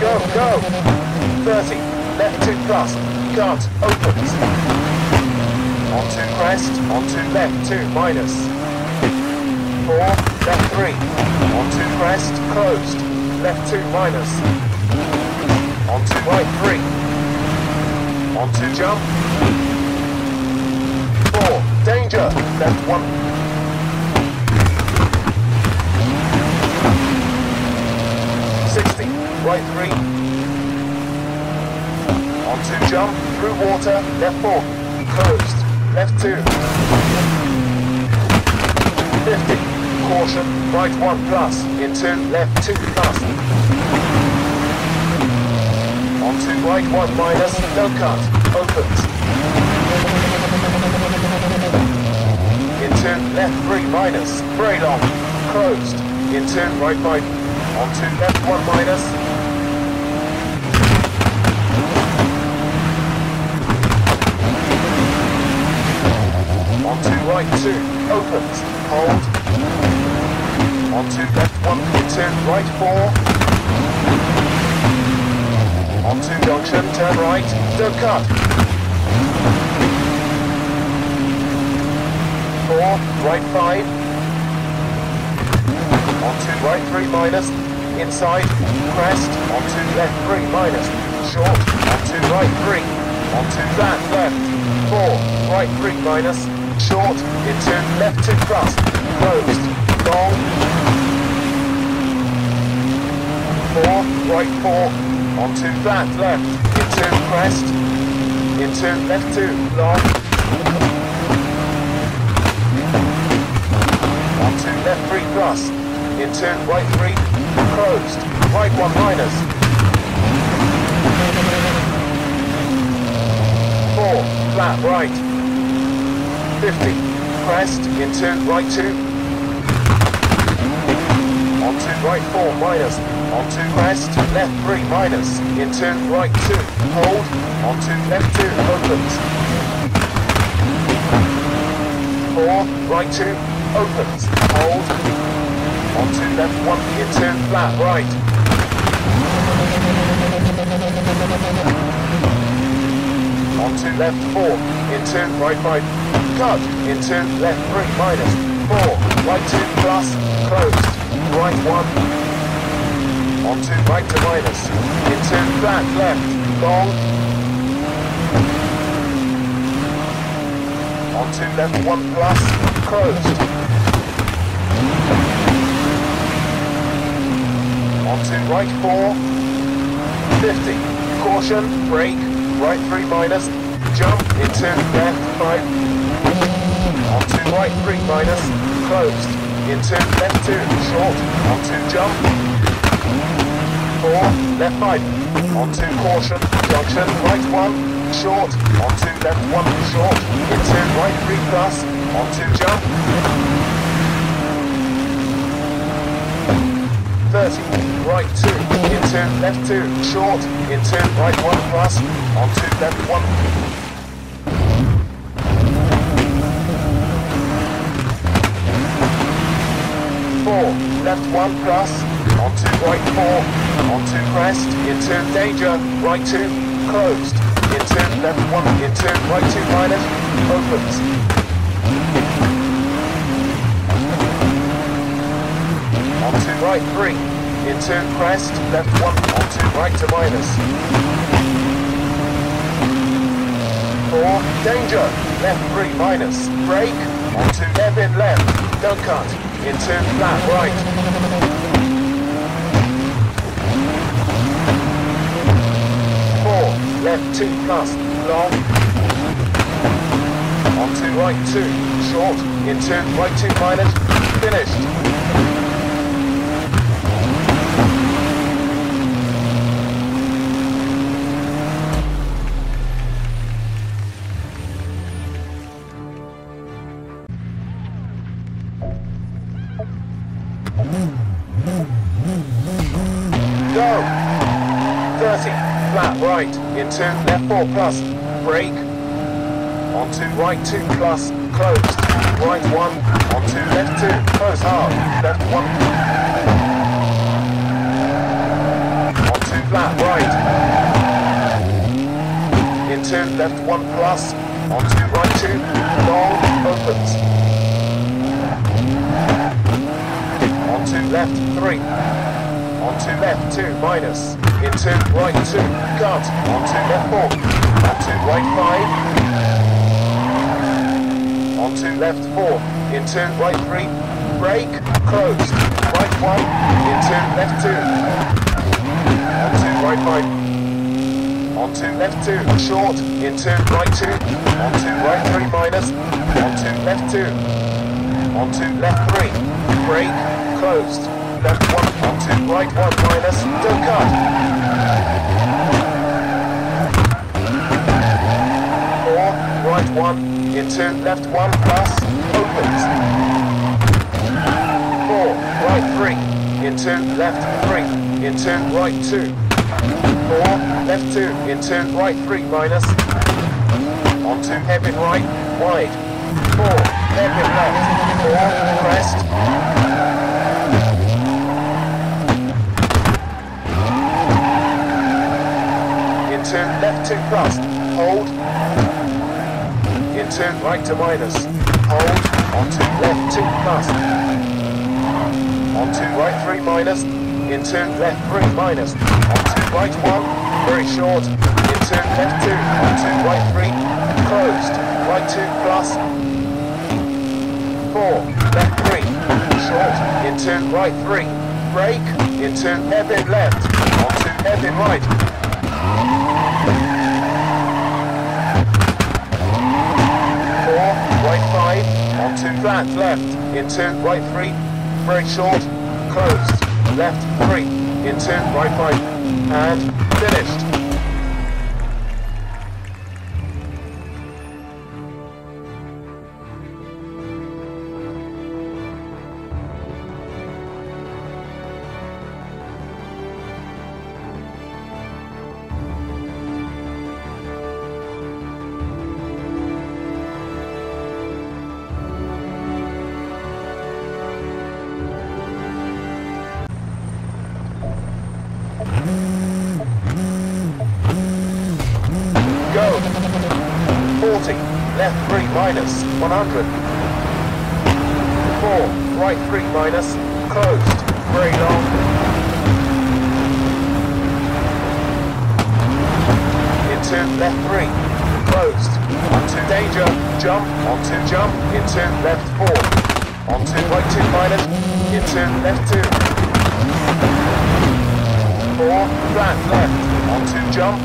Go, go. 30. Left 2 plus. Cut. Opens. Onto crest. on two left 2 minus. 4. Left 3. On two crest. Closed. Left 2 minus. Onto right 3. Onto jump. 4. Danger. Left 1. Right three. On two jump, through water, left four, closed, left two. 50, caution, right one plus, into left two plus. On two right one minus, no cut, opens. Into left three minus, very long, closed, into right five, on two left one minus. On two opens, hold. On two left one, into right four. On two junction, turn right, don't cut. Four, right five. On two right three minus, inside, crest, onto left 3 minus, short, onto right 3, onto that left, 4, right 3 minus, short, into left 2 plus, closed, long, 4, right 4, onto that left, into crest, into left 2, long, onto left 3 plus, into right 3, closed, right 1 minus. 4, flat right. 50, crest, into right 2. Onto right 4 minus, onto crest, left 3 minus, into right 2, hold, onto left 2, opens. 4, right 2, opens, hold, Onto left one, into flat right. Onto left four, into right five. Cut, into left three, minus. Four, right two, plus, closed. Right one. On two, right two minus. Into flat left, long. two left one, plus, closed. two right 4, 50, caution, brake, right 3 minus, jump into left 5, onto right 3 minus, closed, into left 2, short, on two jump, 4, left 5, on two caution, junction, right 1, short, on two, left 1, short, into right 3 plus, on two jump, 30, right 2, into left 2, short, into right 1 plus, on two, left 1. Four, left one plus, onto right four, onto crest, into danger, right two, closed, into left one, into right two minus, opens, onto right three, into crest, left one, onto right two minus. Four, danger, left three minus, brake, onto left in left, don't cut, into flat right. Four, left two plus, long, onto right two, short, into right two minus, finished. Right, into left 4 plus, brake, onto right 2 plus, closed. right one, onto left two, close hard, left one, onto flat right, into left one plus, onto right two, long, opens, onto left three, onto left two, minus, into right two, cut, onto left four, onto right five, onto left four, into right three, brake, closed, right one, into left two, onto right five, onto left two, short, into right two, onto right three minus, onto left two, onto left three, brake, closed, left one, onto right one minus, don't cut. Four, right one, into left one plus, opens. Four, right three, into left three, into right two. Four, left two, into right three minus, On onto hairpin right, wide. Four, hairpin left, four, crest, into left two plus, hold, into right two minus, hold, onto left two plus, onto right three minus, into left three minus, onto right one, very short, into left two, onto right three, closed, right two plus, four, left three, short, into right three, brake, into hairpin left, onto hairpin right, right five, onto flat left, into right three, very short, closed, left three, into right five, and finished. Jump,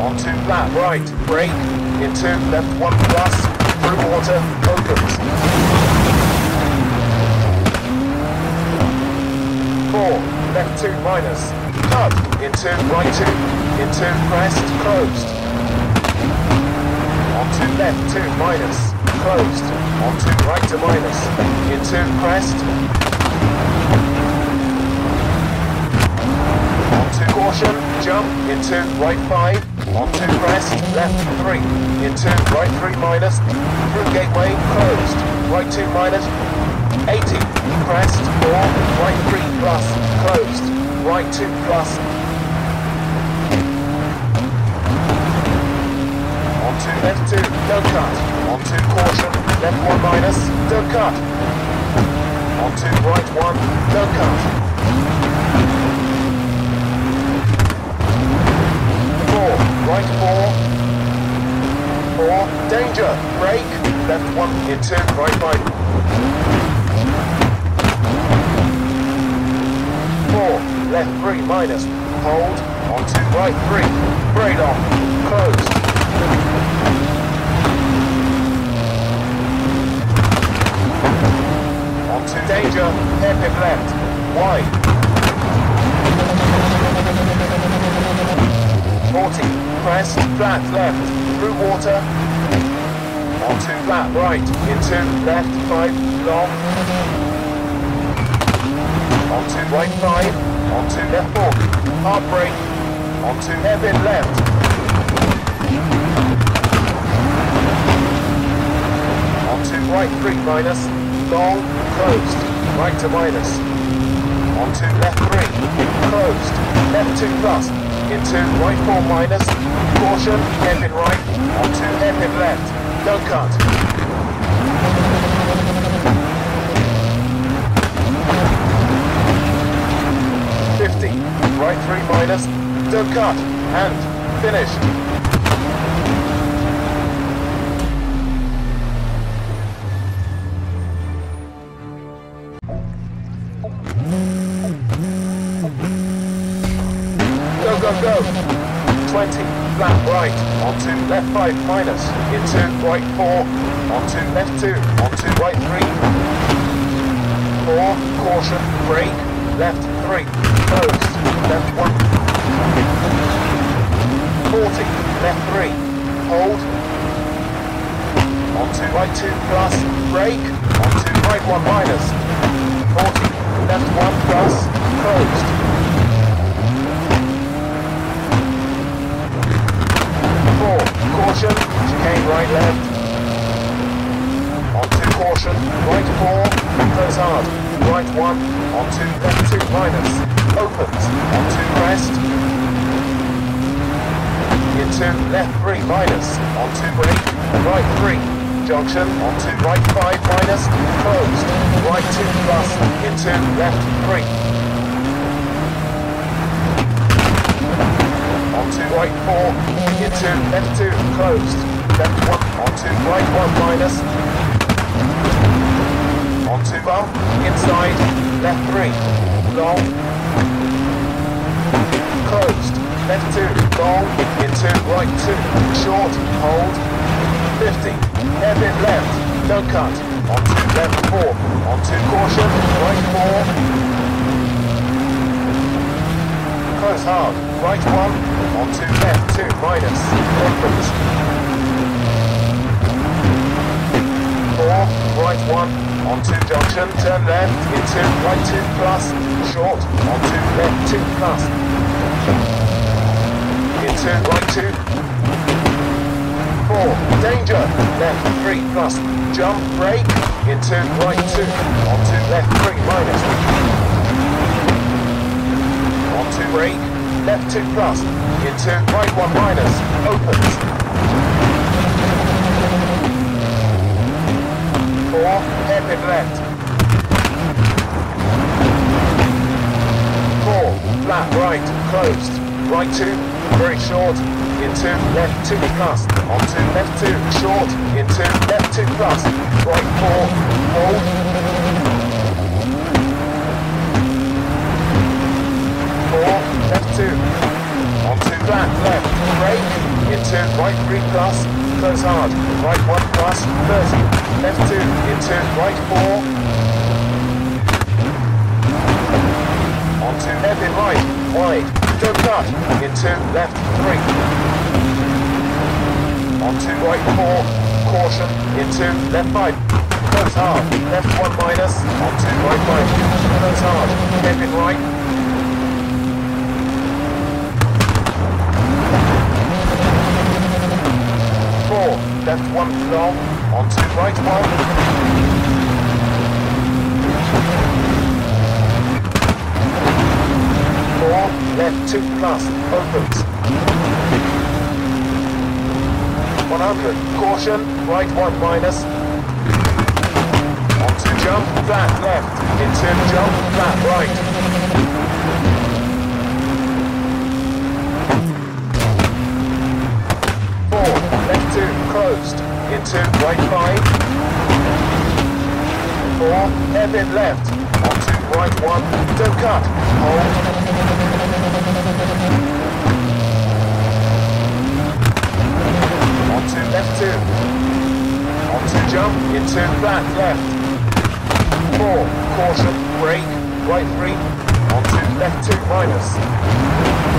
onto flat right, brake, into left one plus, through water, opens. Four, left two minus, cut, into right two, into crest, closed. Onto left two minus, closed. Onto right two minus, into crest, onto caution, jump, into right five, onto crest, left three, into right three minus, through gateway, closed, right two minus, 80, crest, four, right three plus, closed, right two plus, onto left two, don't cut, onto caution, left one minus, don't cut, onto right one, don't cut. four, right four, four, danger, brake, left one, into right five. Four, left three, minus, hold, onto right three, brake off, closed. Onto danger, hairpin left, wide. 40, crest, flat left, through water, onto flat right, into left 5, long, onto right 5, onto left 4, hard brake, onto hairpin left, onto right 3 minus, long, closed, right two minus, onto left 3, closed, left 2 plus, into right 4 minus, caution, hairpin right, onto hairpin left, don't cut. Fifty, right three minus, don't cut, and finished. Flat right, onto left 5 minus, into right 4, onto left 2, onto right 3. 4, caution, brake, left 3, closed, left 1. 40, left 3, hold, onto right 2 plus, brake, onto right 1 minus. 40, left 1 plus, closed. four, caution, chicane right left. Onto caution, right four, close hard, right one, onto left two minus, opens, onto rest, into left three minus, onto brake, right three, junction, onto right five minus, closed, right two plus, into left three. Onto right four, into left two, closed, left one, onto right one minus, onto bump, inside, left three, long, closed, left two, long, into right two, short, hold, 50, hairpin left, don't cut, onto left four, onto caution, right four, close hard, right one, onto left two, minus, opens. Four, right one, onto junction, turn left, into right two plus, short, onto left two plus. Into right two. Four, danger, left three plus, jump, brake, into right two, onto left three minus onto brake, left 2 plus, into right 1 minus, opens. 4, hairpin left. 4, flat right, closed, right 2, very short, into left 2 plus, onto left 2, short, into left 2 plus, right 4, hold, four, left two, onto flat, left, brake, into right three plus, close hard, right one plus, 30, left two, into right four, onto left in right, wide, don't cut, into left three, onto right four, caution, into left five, close hard, left one minus, onto right five, close hard, left in right, left one long, onto right one. Four, left two plus, opens. 100, caution, right one minus. Onto jump, flat left, into jump, flat right. four, left closed, into right five, four, hairpin left, onto right one, don't cut, hold, onto left two, onto jump, into flat left, four, caution, brake, right three, onto left two. Minus,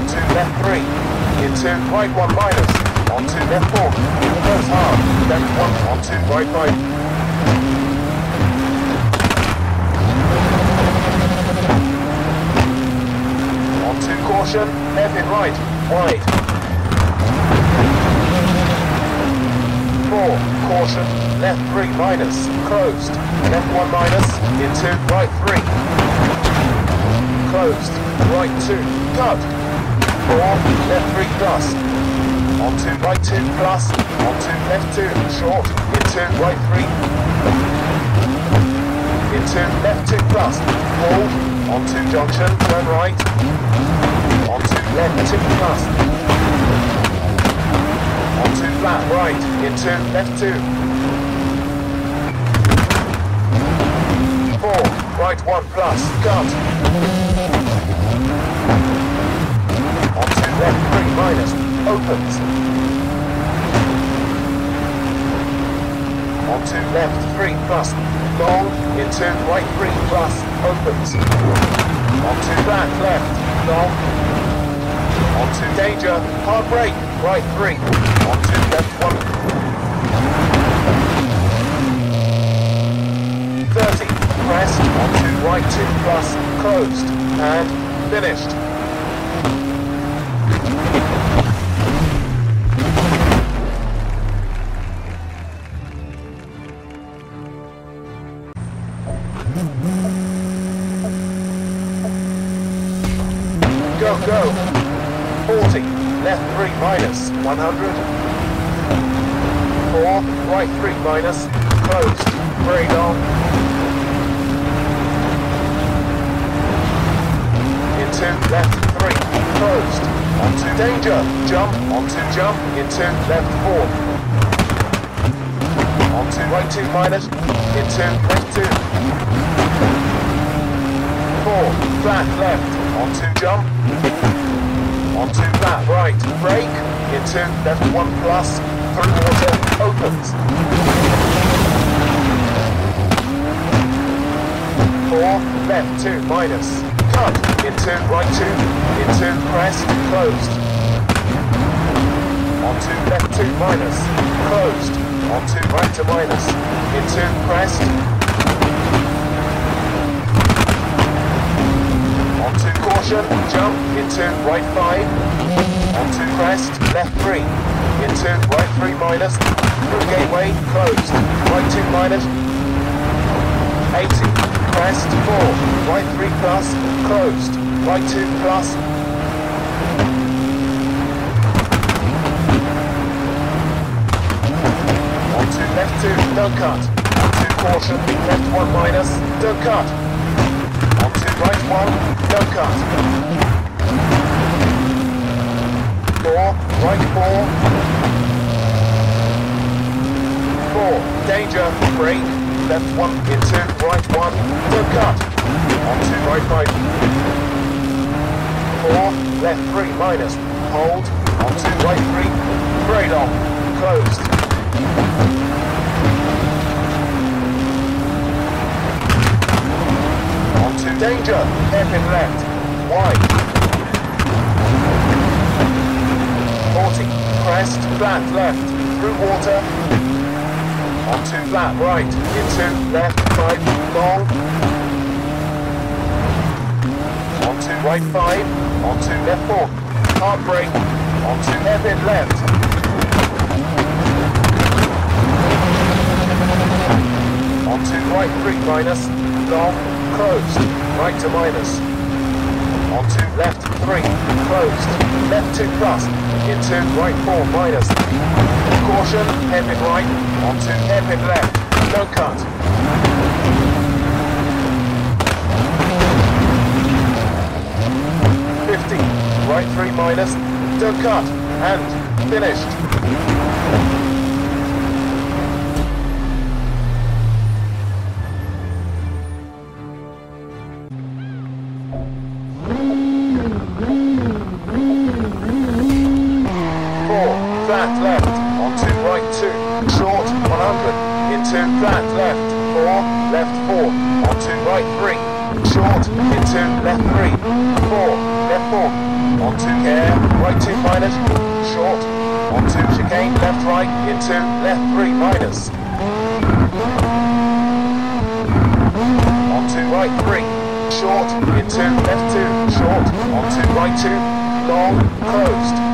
On two left three. in two right one minus. On two left four. Reverse hard. Left one. On two right five. On two caution. Left in right. Wide. Four. Caution. Left three minus. Closed. Left one minus. in two right three. Closed. Right two. Cut. 4, left 3 plus, onto right 2 plus, onto left 2, short, into right 3, into left 2 plus, hold, onto junction, turn right, onto left 2 plus, onto flat right, into left 2, 4, right 1 plus, cut, left 3 minus, opens, onto left 3 plus, long, into right 3 plus, opens, onto flat left, long, onto danger, hard brake, right 3, onto left 1, 30, pressed, onto right 2 plus, closed, and finished. Minus, 100. 4, right 3 minus, closed, brake on. Into left 3, closed. Onto danger, jump, onto jump, into left 4. Onto right 2 minus, into left 2. 4, flat left, onto jump, onto flat right, brake, into left 1 plus, through water, opens. 4, left 2 minus, cut, into right 2, into crest, closed. Onto left 2 minus, closed, onto right two minus, into crest, onto jump, into right 5, onto crest, left 3, into right 3 minus, through gateway, closed, right 2 minus, 80, crest 4, right 3 plus, closed, right 2 plus, onto left 2, don't cut, onto caution, left 1 minus, don't cut, right 1, don't cut, 4, right 4, 4, danger, brake, left 1 into right 1, don't cut, onto right 5, 4, left 3 minus, hold, onto right 3, brake on, closed, onto danger, hairpin left, wide, 40, crest, flat. Left, through water, onto flat. Right, into left. 5, long, onto right 5, onto left 4, hard brake, onto hairpin left, onto right 3 minus, long, closed, right two minus, On two, left 3, closed, left 2 plus, into right 4 minus, caution, hairpin right, onto hairpin left, no cut. Right 3 minus, don't cut, and finished. Flat left, onto right two, short 100, into flat left, four, left four, onto right three, short, into left three, four, left four, onto care, right two minus, short, onto chicane, left right, into left three minus, onto right three, short, into left two, short, onto right two, long, closed,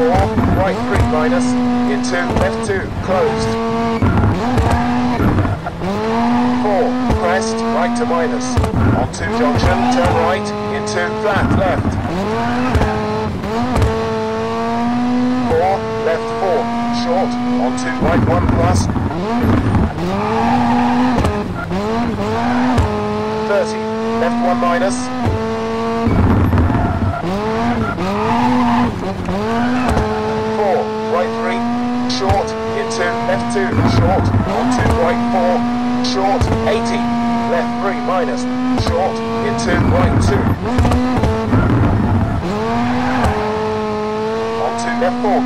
four, right three minus, in two, left two, closed. Four, crest, right two minus, on two junction, turn right, in two, flat, left. Four, left four, short, on two, right one plus. 30, left one minus. 2, short, 2 right 4, short, 80, left 3 minus, short, in two, right 2. On 2 left 4,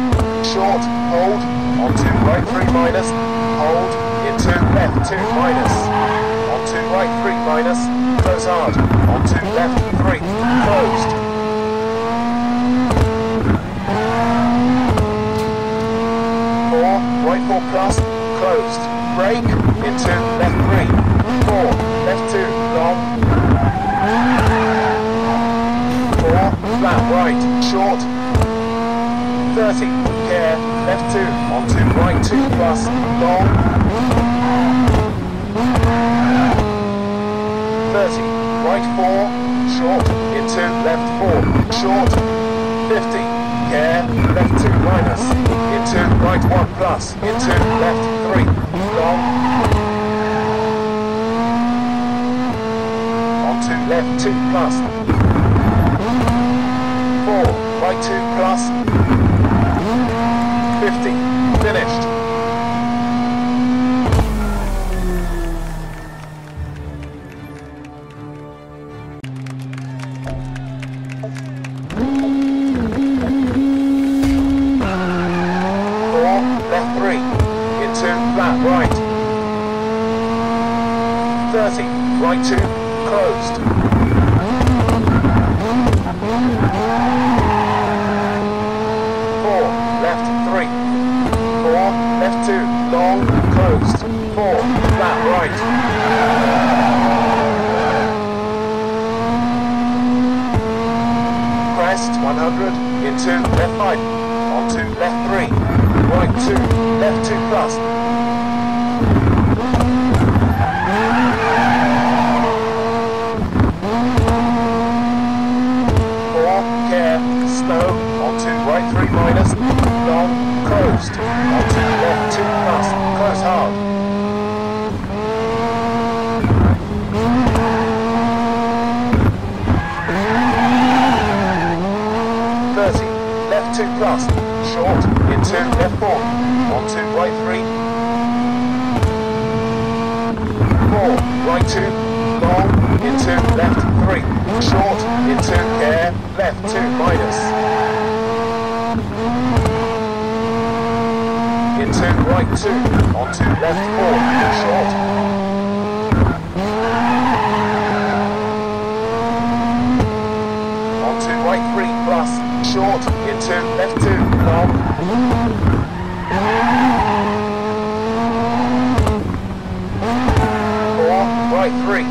short, hold, on 2 right 3 minus, hold, in two, left 2 minus, on 2 right 3 minus, close hard, on 2 left 3, closed. Four, plus, closed. Brake, into left three. Four, left two, long. Four, flat right, short. 30, care, left two, onto right two plus, long. 30, right four, short, into left four, short. 50, care, left two minus, into right one plus, into left three, long. Onto left two plus. Four, right two plus. 50, finished. Three minus, long, closed, onto left two plus, close hard. Thirty, left two plus, short, into left four, onto right three. Four, right two, long, into left three, short, into care, left two minus. Into right two, onto left four, short. Onto right three plus, short, into left two, long. Four, right three,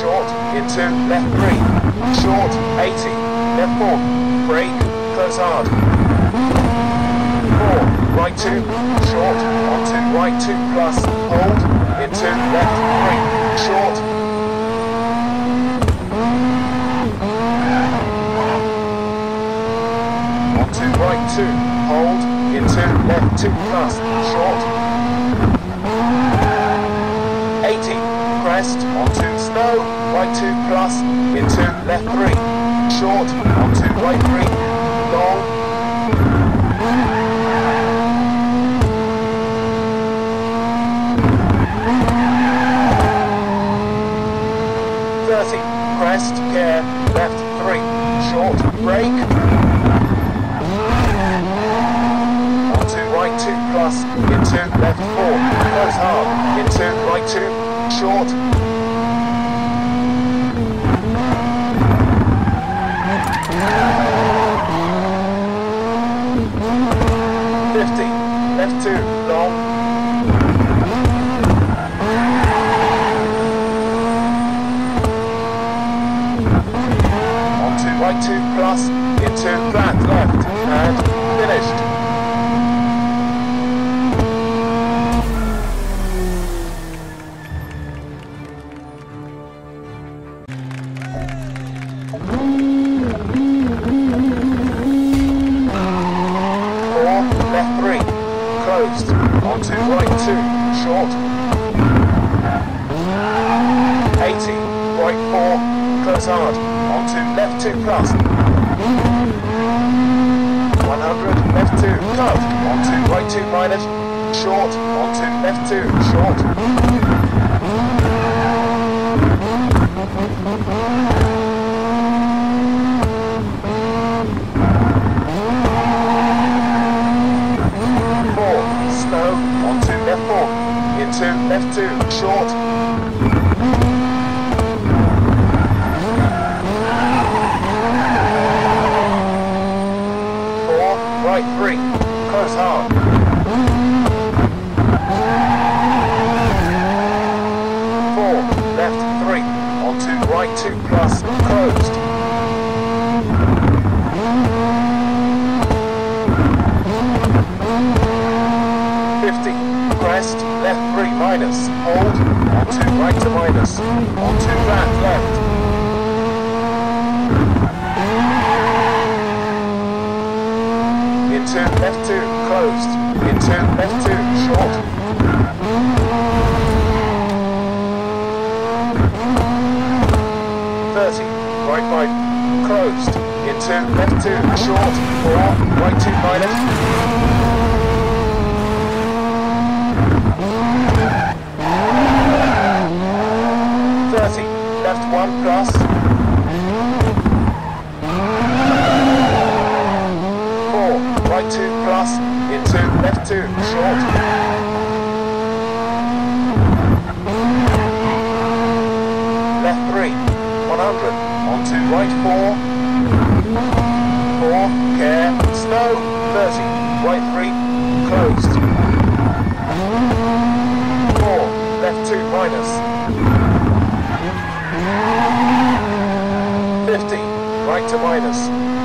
short, into left three, short, 80, left four, brake, close hard. Four, right two, short, onto right two plus, hold, into left three, short. Onto right two, hold, into left two plus, short. 80, crest, onto snow, right two plus, into left three, short, onto right three, long. Thirty, crest, care, left three, short, brake. Onto right two plus, into left four, close hard, into right two, short. Fifty, left two, two plus. 100, left two, cut. Onto right two minus, short. Onto left two, short. Four, slow. Onto left four. Into left two, short. Four, right three. Close hard. Four, left three. Onto right two plus. Closed. Fifty. Crest, left three minus. Hold. Onto right two minus. Onto back left. Into left two, closed. Into left two, short. Thirty, right five, closed. Into left two, short. Four, right two minus. Thirty, left one plus. Four, right two plus, into left two, short. Left three, 100, onto right four. Four, care, slow, 30, right three, closed. Four, left two minus. 50, right two minus.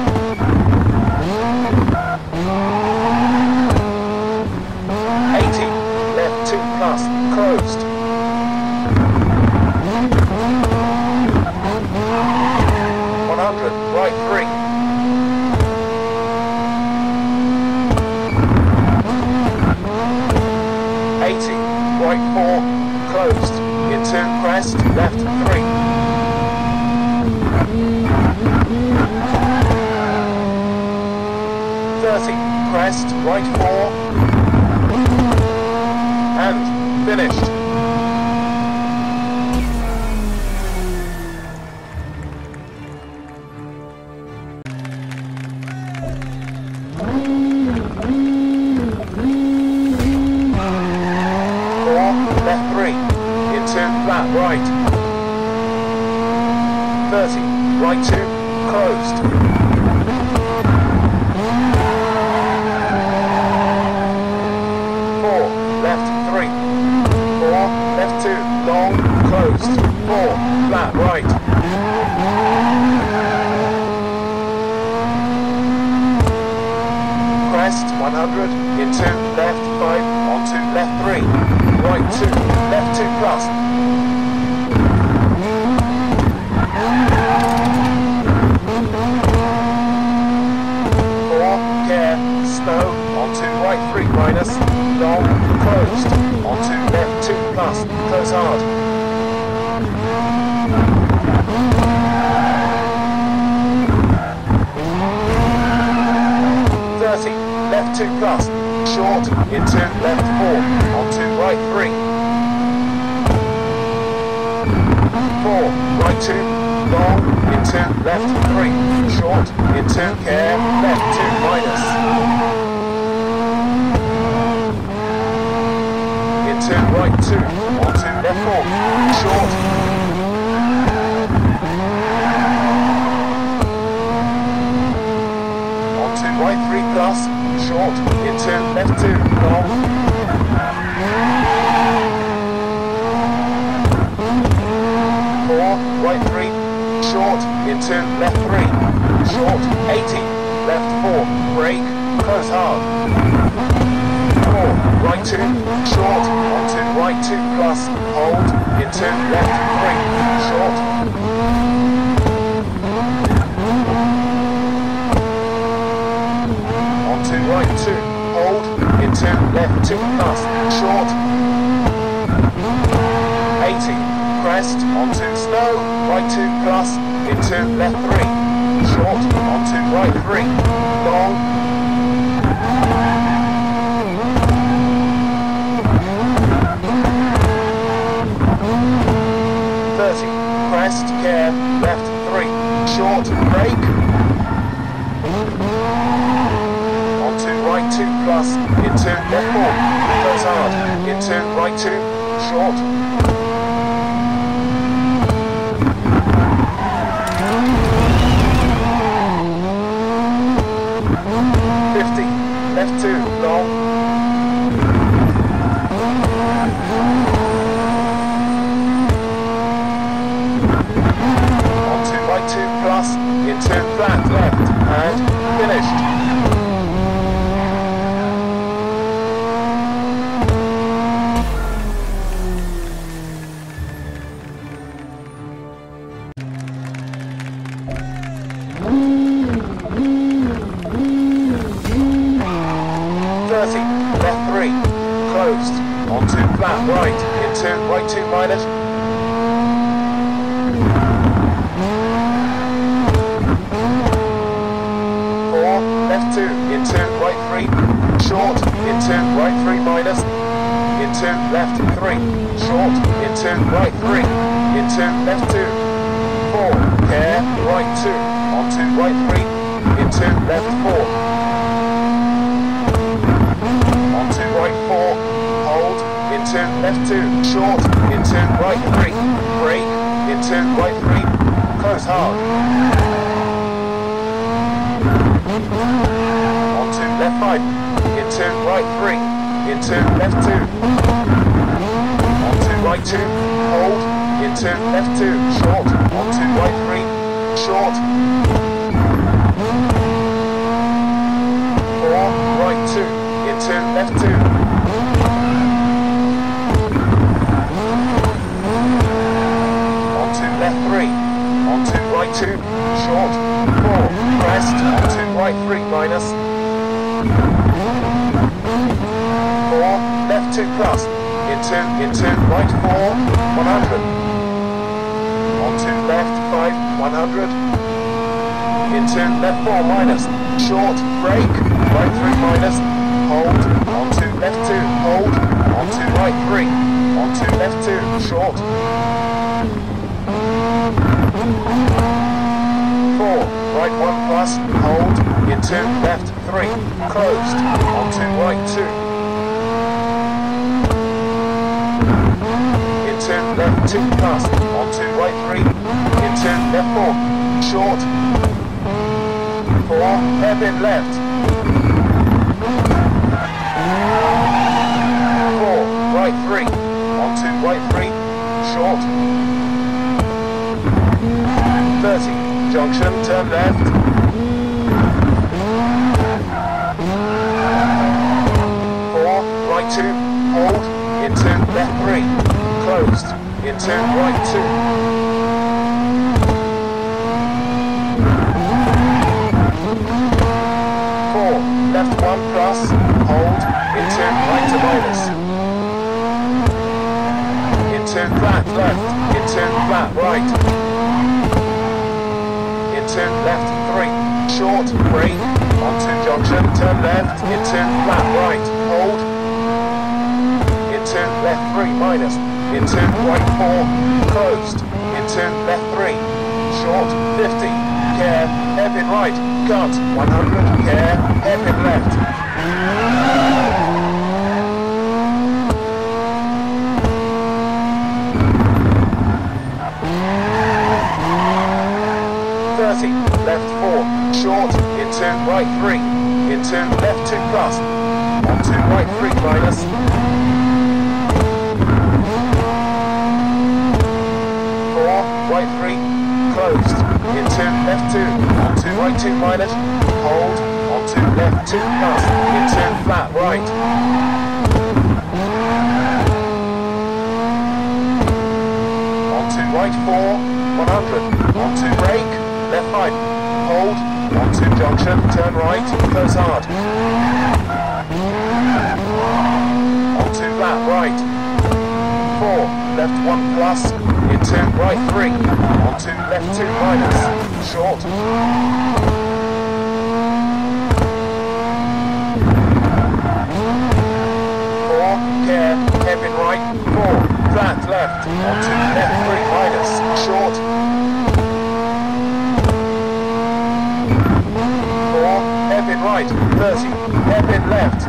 30, left 2 plus, short, in 2, left 4, on 2, right 3. 4, right 2, long, in 2, left 3, short, in 2, care, left 2 minus. In 2, right 2, on left 4, short, short, into left two, long. Four, right three, short, into left three, short, 80, left four, brake, close hard. Four, right two, short, onto right two plus, hold, into left three, short. Into left 2 plus, short. 80, crest, onto snow, right 2 plus, into left 3, short, onto right 3, long, Thirty, crest, care, left three, short, brake, right 2 plus, into left 4, goes hard, into right 2, short. Into left three, on two, right two, short, four, crest, onto right three minus, four, left two plus, into, into, right four, 100, onto left five, 100, into left four minus, short, brake, right three minus, hold, onto left two, hold, onto right three, onto left two, short, Four, right one plus, hold, into left three, closed, onto right two. Into left two plus, onto right three, into left four, short. Four, hairpin left. Four, three, onto right three, short. 30, junction, turn left. Four, right two, hold, into left three, closed, into right two. Four, left one plus, hold, into right two minus. Into flat left, into flat right into left three, short, brake, onto junction, turn left, into flat right, hold, into left three, minus, into right four, closed, into left three, short, 50, care, hairpin right, cut, 100, care, hairpin left. 30, left 4, into right 3, into left 2 plus, onto right 3 minus, 4, right 3, closed, into left 2, onto right 2 minus, hold, onto left 2 plus, into flat right. Right 4, 100, onto brake, left five, hold, onto junction, turn right, close hard. flat right. 4, left 1 plus, into right 3, onto left 2 minus, short. 4, care, hairpin right, 4, flat left, onto left 3 minus, short. 4, hairpin right, 30, hairpin left.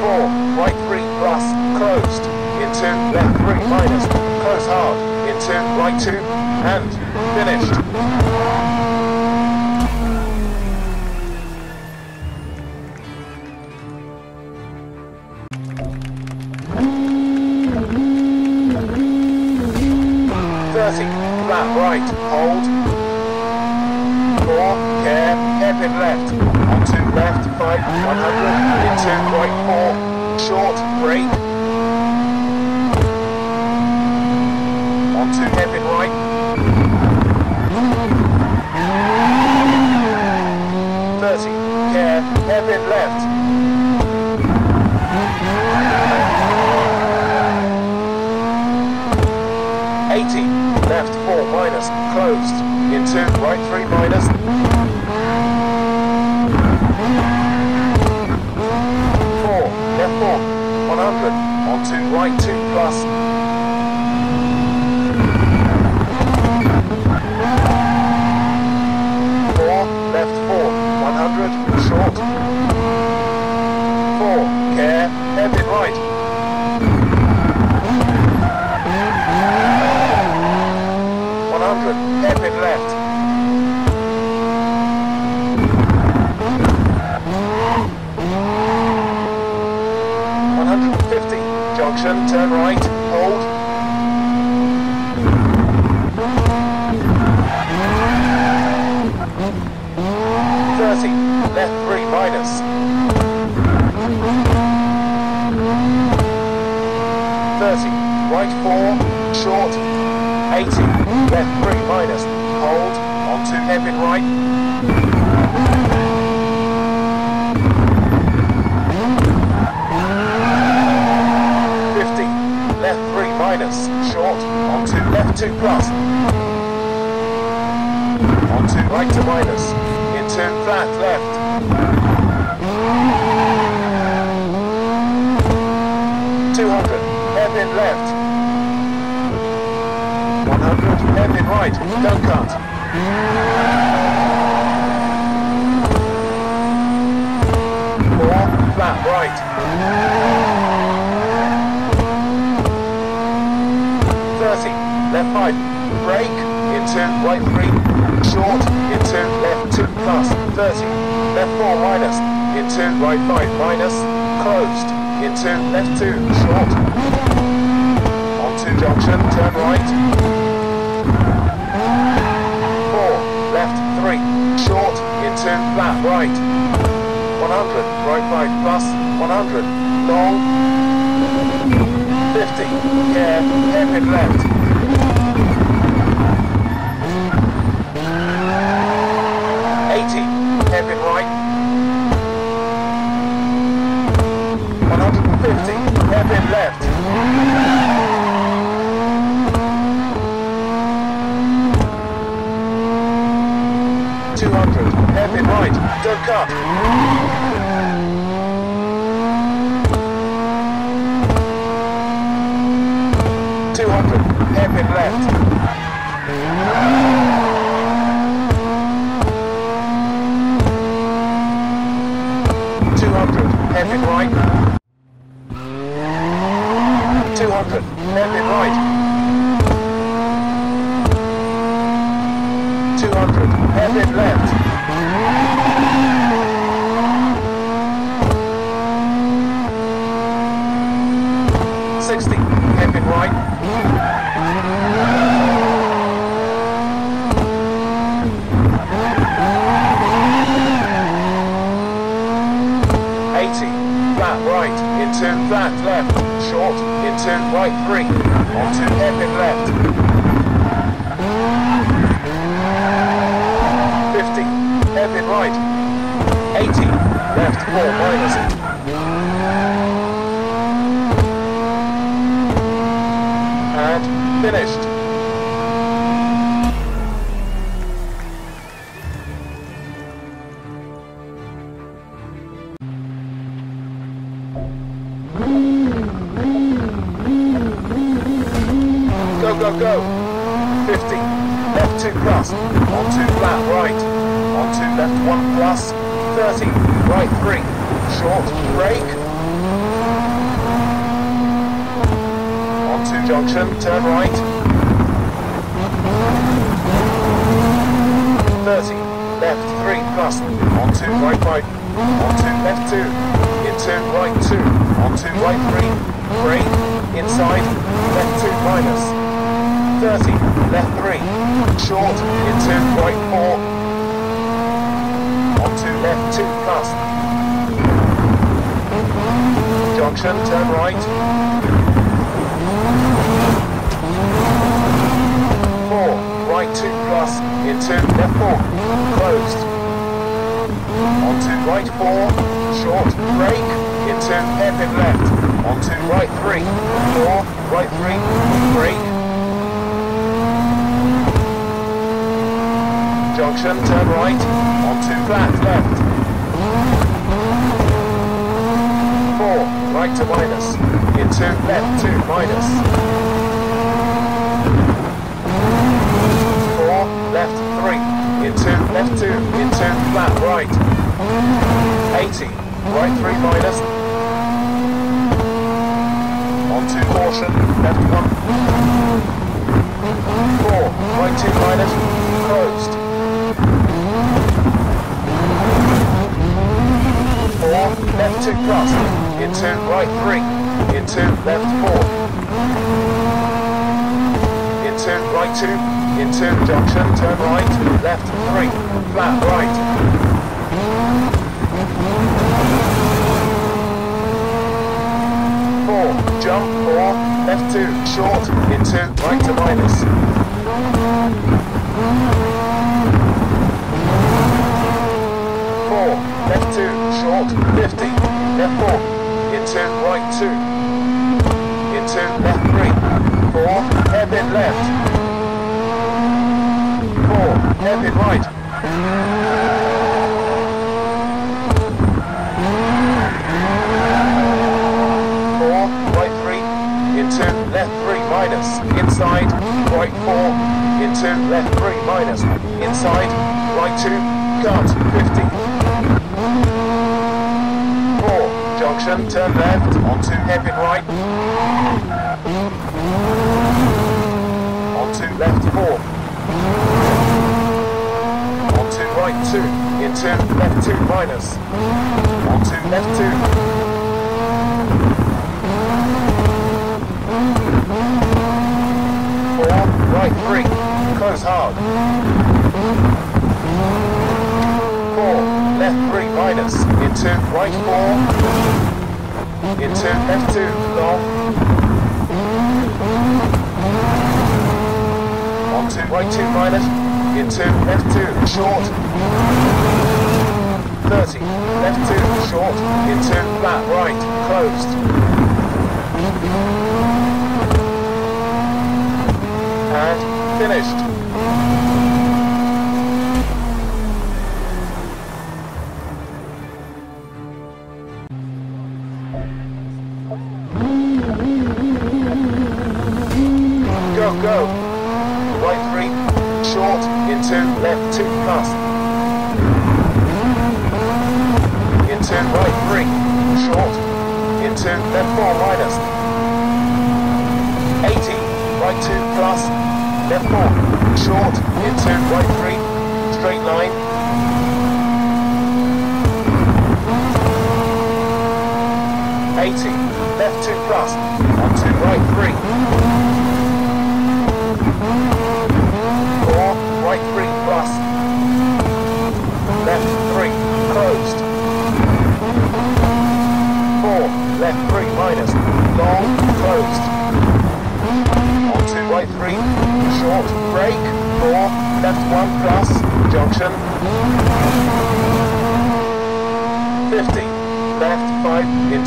Four, right three plus, closed, into left three minus, close hard, into right two, and finished. Right, hold. Four, care, hairpin left, onto left, five, 100, into right four, short, brake. Onto hairpin right. Thirty, care, hairpin left. Eighty, left four minus, closed, into right three minus. Four, left four, 100, onto right two plus. Four, left four, 100, short. Four, care, hairpin right. 100, hairpin left. One hundred and fifty. Junction, turn right, hold. Thirty, left three minus. Thirty, right four, short. Eighty, left three minus. Hold, onto hairpin right. Fifty, left Short, onto left two plus. On Onto right two minus. Into flat left. 200, hairpin left. 100, hairpin right, don't cut. Four, flat right. Thirty, left five, brake, into right three, short, into left two. Plus, thirty, left four minus, into right five. Minus, closed, into left two, short, onto junction, turn right, four, left three, short, into flat right, 100, right five. Plus, 100, long, Go, go, go. 50. Left 2 plus. On 2 flat right. On 2 left 1 plus. 30. Right 3. Short. Brake. On 2 junction. Turn right. 30. Left 3 plus. On 2 right right. On 2 left 2. Into right 2. On 2 right 3. Brake. Inside. Left 2 minus. 30, left 3, short, into right 4, onto left 2 plus. Junction, turn right. 4, right 2 plus, into left 4, closed. Onto right 4, short, brake, into hairpin left, onto right 3, 4, right 3, brake, junction, turn right, onto flat left. Four, right two minus, into left two minus. Four, left three, into left two, into flat right. 80, right three minus. Onto caution, left one. Four, right two minus, closed. Left 2 cross, into right 3, into left 4, into right 2, into junction, turn right, left 3, flat right. Four, jump, four, left two, short, into right two minus. Four, left two, short, 50, left four, into right two, into left three, four, hairpin left, four, hairpin right, four, right three, into left three minus, inside, right four, into left three minus, inside, right two, cut, 50, junction, turn left, onto hairpin right. Onto left 4. Onto right 2, into left 2 minus. Onto left 2. Four, right 3, close hard. Four, left 3 minus, into right 4 into F2 long. Onto right 2 minus, into F2 short. 30, left 2 short, into flat right, closed. And finished.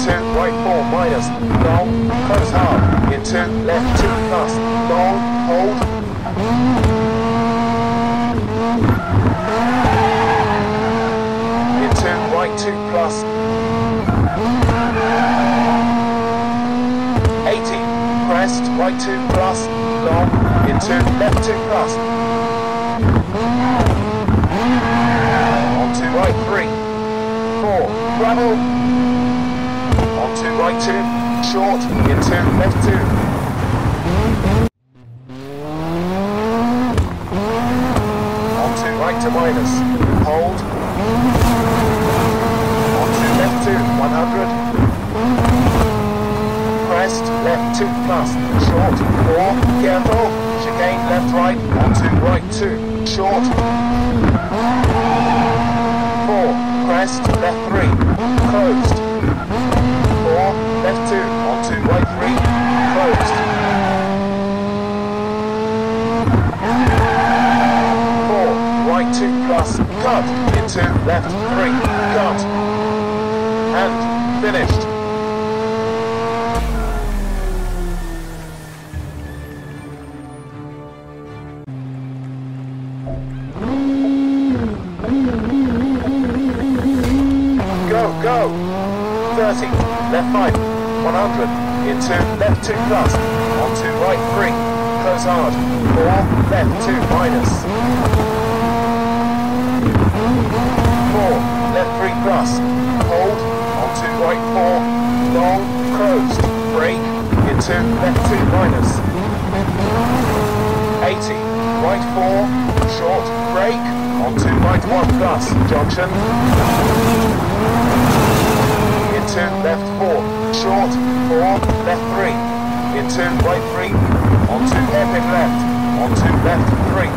Into right 4 minus, long, close hard, into left 2 plus, long, hold, into right 2 plus, 80, crest, right 2 plus, long, into left 2 plus, onto right 3, 4, gravel, 2, short, into left 2, onto right two minus, hold, onto left 2, 100, crest, left 2 plus, short, 4, careful, chicane left right, onto right 2, short, 4, crest, left 3, closed, 4, left 2, onto right 3, closed, 4, right 2 plus, cut, into left left 5, 100, into left 2 plus, onto right 3, close hard, 4, left 2 minus, 4, left 3 plus, hold, onto right 4, long, closed, brake, into left 2 minus, 80, right 4, short, brake, onto right 1 plus, junction, into left 4, short, 4, left 3, into right 3, onto hairpin left, onto left 3.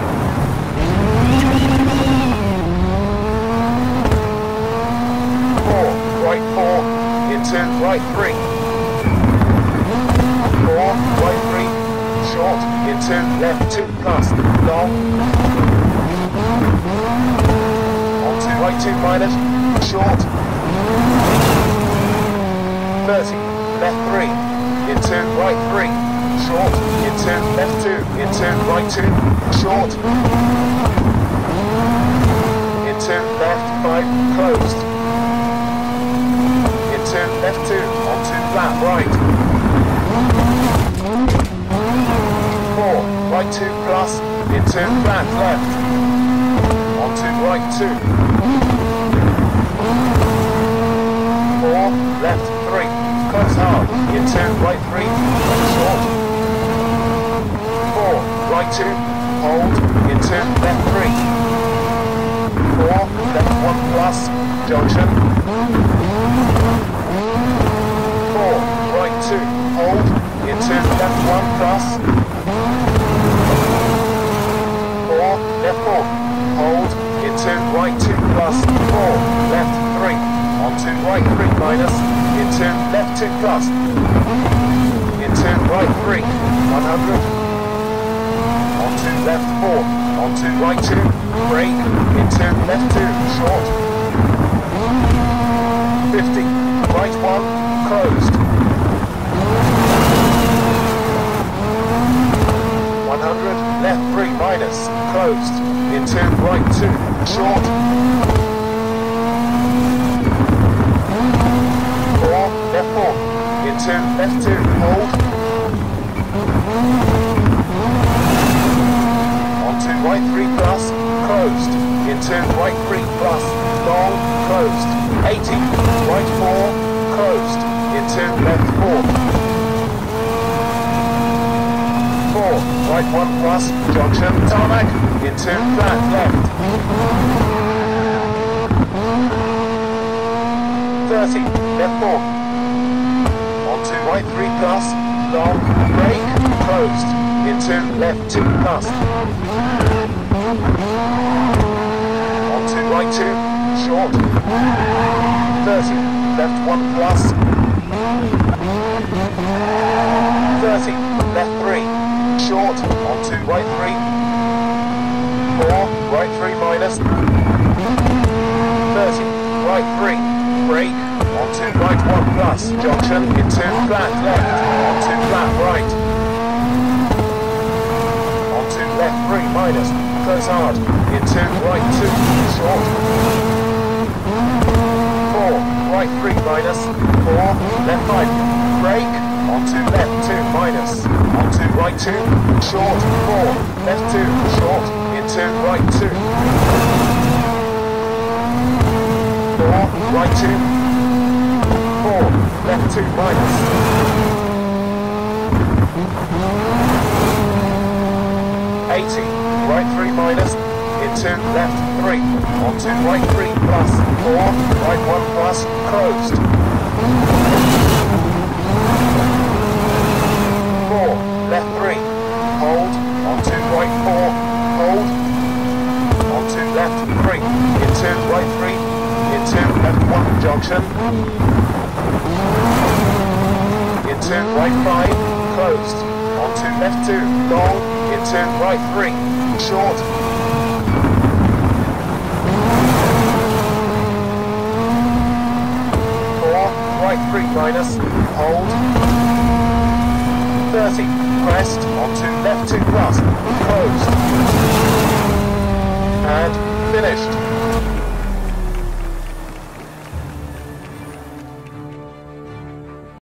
4, right 4, into right 3. 4, right 3, short, into left 2 plus, long, onto right 2 minus, short, 30, left 3, into right 3, short, into left 2, into right 2, short, into left 5, closed, into left 2, onto flat right, 4, right 2 plus, into flat left, onto right 2, 4, left 3, close hard, into right 3, short, 4, right 2, hold, into left 3, 4, left 1 plus, junction, 4, right 2, hold, into left 1 plus, 4, left 4, hold, into right 2 plus, 4, left 3, onto right 3 minus, into left 2 plus, into right 3, 100, onto left 4, onto right 2, brake, into left 2, short, 50, right 1, closed, 100, left 3 minus, closed, into right 2, short, 4, left 4, into left 2, hold, onto right 3 plus, closed, into right 3 plus, long, closed, 80, right 4, closed, into left 4, 4, right 1 plus, junction, tarmac, into flat left, 30, left 4, onto right 3 plus, long, brake, closed, into left 2 plus, onto right 2, short, 30, left 1 plus, 30, left 3, short, onto right 3, plus, junction in two flat left, on two flat right. On two left three minus, close hard, in two right two, short. Four, right three minus, four, left five, brake, on two left two minus, on two right two, short, four, left two, short, in two right two. Four, right two, Four. Left two minus. 80, right 3 minus, into left 3, onto right 3 plus, 4, right 1 plus, closed. 4, left 3, hold, onto right 4, hold, onto left 3, into right 3, into left 1 junction, into right 5, closed, onto left 2, long, into right three, short. Four, right three minus, hold. 30, crest, onto left two plus, closed. And finished.